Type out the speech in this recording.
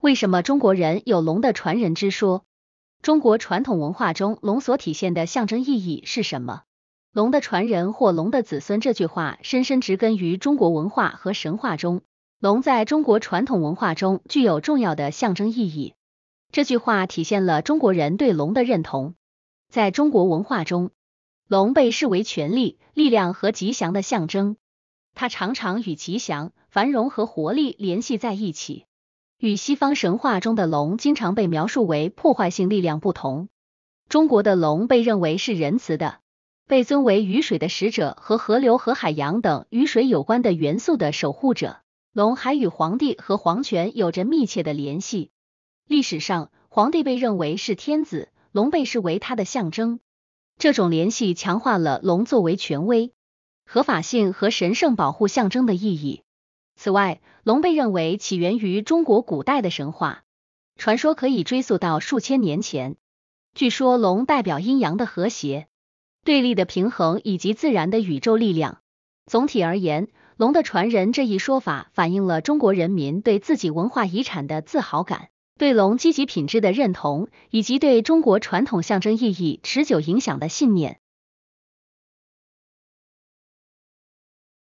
为什么中国人有龙的传人之说？中国传统文化中龙所体现的象征意义是什么？龙的传人或龙的子孙这句话深深植根于中国文化和神话中。龙在中国传统文化中具有重要的象征意义。这句话体现了中国人对龙的认同。在中国文化中，龙被视为权力、力量和吉祥的象征，它常常与吉祥、繁荣和活力联系在一起。与西方神话中的龙经常被描述为破坏性力量不同，中国的龙被认为是仁慈的，被尊为雨水的使者和河流和海洋等与水有关的元素的守护者。龙还与皇帝和皇权有着密切的联系。历史上，皇帝被认为是天子，龙被视为他的象征。这种联系强化了龙作为权威、合法性和神圣保护象征的意义。此外，龙被认为起源于中国古代的神话，传说可以追溯到数千年前。据说，龙代表阴阳的和谐、对立的平衡以及自然的宇宙力量。总体而言，龙的传人这一说法反映了中国人民对自己文化遗产的自豪感，对龙积极品质的认同，以及对中国传统象征意义持久影响的信念。